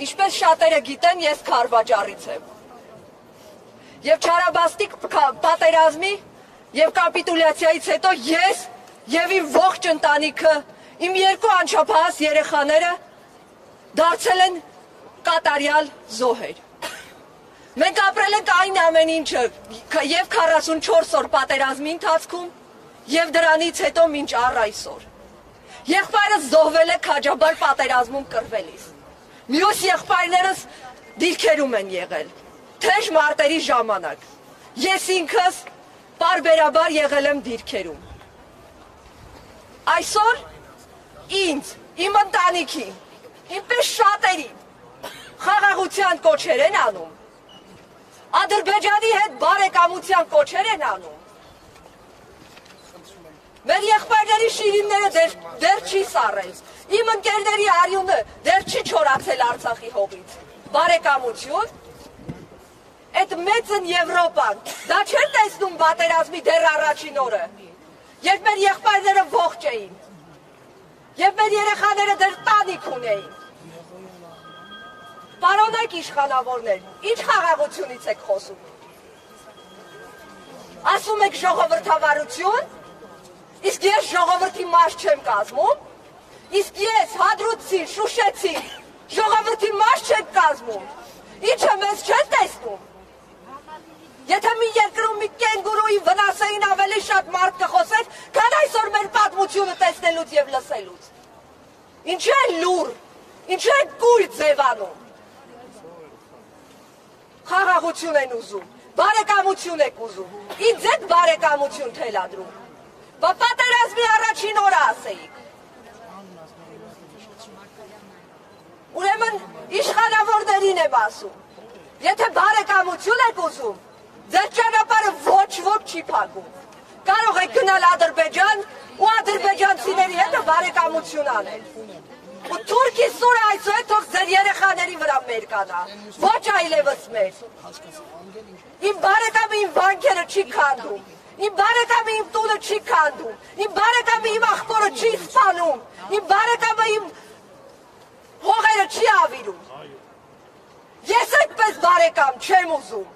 Ինչպես շատերը գիտեն, ես Խարվաճառից եմ։ Եվ չարաբաստիկ պատերազմի եւ կապիտուլյացիայից հետո ես եւ իմ ողջ ընտանիքը, իմ երկու անչափահաս երեխաները դարձել են կատարյալ զոհեր։ Մենք ապրել ենք այն ամեն ինչը եւ 44 օր պատերազմի ընթացքում եւ դրանից հետո մինչ առ այսօր։ Եղբայրս զոհվել է քաջաբար պատերազմում կռվելիս։ Մյուս եղբայրներս դիրքերում են եղել։ Թեժ մարտերի ժամանակ։ Ես ինքս բարբերաբար եղել եմ դիրքերում։ Այսօր ինձ, իմ ընտանիքի, ինպես շատերի խաղաղության կոչեր են անում։ Ադրբեջանի հետ բարեկամության կոչեր են անում։ Մեր եղբայրների շիրիմները չի սառել։ Իմ ընկերների արյունը դեր չի չորացել Արցախի հողից։ Բարեկամություն։ Այդ մեծն Եվրոպան, դա չէր տեսնում պատերազմի դեռ առաջին օրը, երբ մեր եղբայրները ողջ էին, եւ մեր երեխաները դեռ տանիք ունեին։ Պարոնեք իշխանավորներ, ինչ խաղաղությունից եք խոսում։ Ասում եք ժողովրդավարություն, իսկ ես ժողովրդի մաս չեմ կազմում, Իսկ ես հադրուցի, շուշեցի, ժողովրդի մաս չեք կազմում։ Ինչը մեզ չեն տեսնում։ Եթե մի երկրում մի կենգուրուի վնասեին ավելի շատ մարդ կխոսեր, քան այսօր մեր պատմությունը տեսնելուց եւ լսելուց։ Ինչ է լուր, ինչ է կույր ձևանում։ Խաղաղություն են ուզում, բարեկամություն եք ուզում։ Ինձ այդ բարեկամություն թելադրում։ Բա պատերազմի առաջին օրը ասեիք։ Ուրեմն իշխանավորներին եմ ասում։ Եթե բարեկամություն եք ուզում, ձեր ճանապարհը ոչ ոք չի փակում։ Կարող եք գնալ Ադրբեջան ու ադրբեջանցիների հետ բարեկամություն անել։ Ու Թուրքի սուրը այսօր թող ձեր երեխաների վրա մերկանա։ Ոչ այլևս մեր։ Իմ բարեկամը իմ բանկերը չի քանդում։ Իմ բարեկամը իմ տունը չի քանդում։ Իմ բարեկամը իմ աղբորը չի սպանում։ Իմ բարեկամը իմ հողերը չի ավիրում։ Ես այդպես բարեկամ չեմ ուզում։